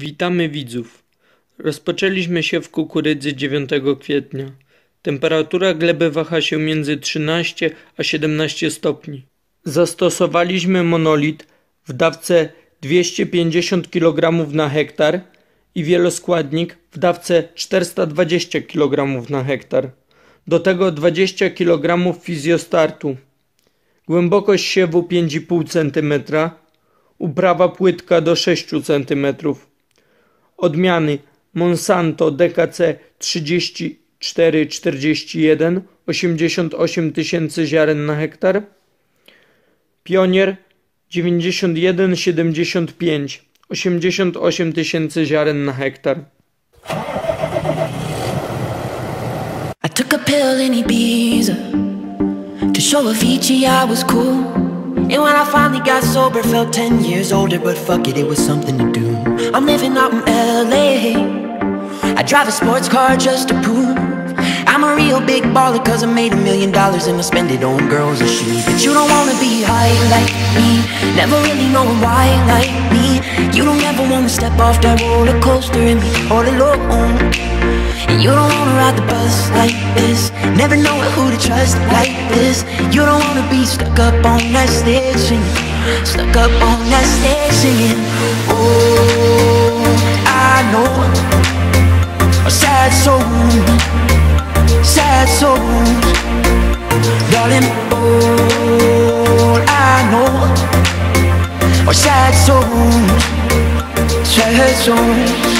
Witamy widzów. Rozpoczęliśmy się w kukurydzy 9 kwietnia. Temperatura gleby waha się między 13 a 17 stopni. Zastosowaliśmy monolit w dawce 250 kg na hektar i wieloskładnik w dawce 420 kg na hektar. Do tego 20 kg fizjostartu. Głębokość siewu 5,5 cm. Uprawa płytka do 6 cm. Odmiany Monsanto DKC 3441 88 tysięcy ziaren na hektar. Pionier 9175 88 tysięcy ziaren na hektar. I took a pill in Ibiza to show Avicii I was cool. And when I finally got sober, felt 10 years older, but fuck it, it was something to do. I'm living drive a sports car just to prove I'm a real big baller, cause I made a million dollars and I spend it on girls and shoes. But you don't wanna be high like me, never really knowing why like me. You don't ever wanna step off that roller coaster and be all alone. And you don't wanna ride the bus like this Never know who to trust like this You don't wanna be stuck up on that stage singing Stuck up on that stage singing Oh, all I know Are sad souls Sad souls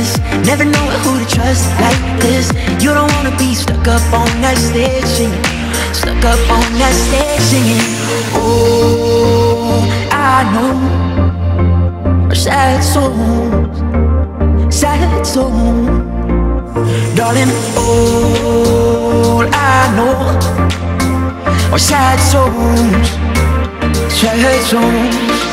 this. Never know who to trust like this. You don't wanna be stuck up on that stage singing. Stuck up on that stage singing. Oh, I know. Sad souls. Sad souls. Darling, all I know. Are sad souls. Sad souls